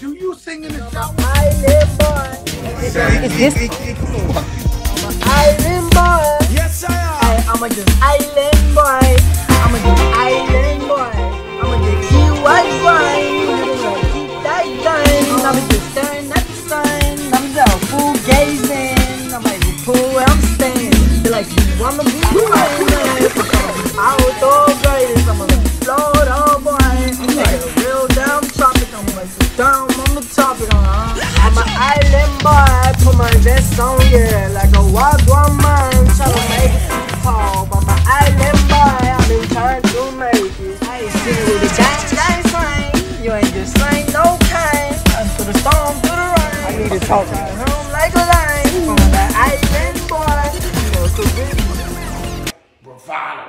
singing the top. Island boy. Is this Island boy. Yes, I am. Hey, I'm a just island boy. I'm a just island boy. I'm a just cute white boy. Keep that gun. I'm a just staring at the sun. I'm just fool gazing. I'm like, fool where I'm staying. Feel like you wanna be mine. Outdoor greatest. I'm a Florida boy. I'm like a real damn tropic. I'm like down need to talk. Home like a line. From the island boy. You know, so good. Bravado.